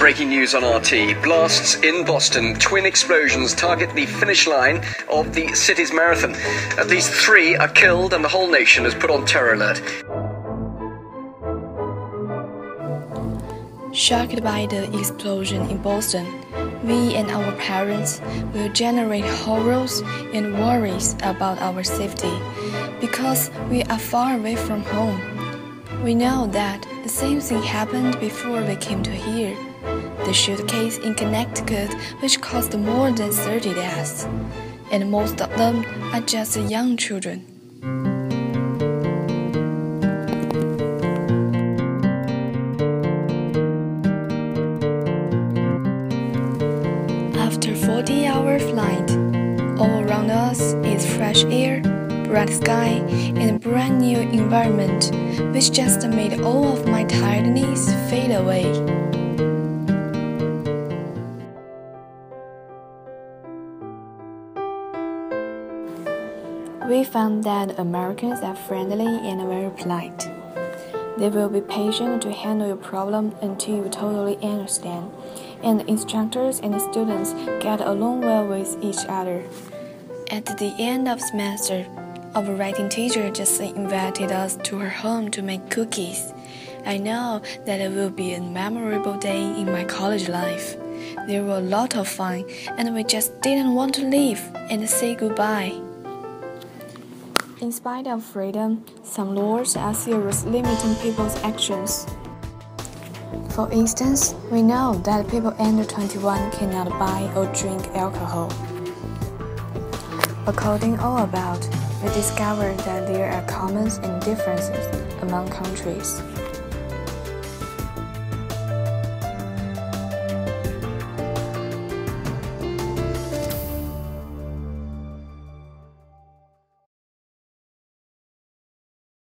breaking news on RT. Blasts in Boston. Twin explosions target the finish line of the city's marathon. At least three are killed, and the whole nation is put on terror alert. Shocked by the explosion in Boston, we and our parents will generate horrors and worries about our safety because we are far away from home. We know that the same thing happened before we came to here. The shoot case in Connecticut, which caused more than 30 deaths, and most of them are just young children. After 40 hour flight, all around us is fresh air, bright sky, and a brand new environment, which just made all of my tiredness fade away. We found that Americans are friendly and very polite. They will be patient to handle your problem until you totally understand, and instructors and students get along well with each other. At the end of semester, our writing teacher just invited us to her home to make cookies. I know that it will be a memorable day in my college life. There were a lot of fun, and we just didn't want to leave and say goodbye. In spite of freedom, some laws are serious limiting people's actions. For instance, we know that people under 21 cannot buy or drink alcohol. According all about, we discovered that there are commons and differences among countries.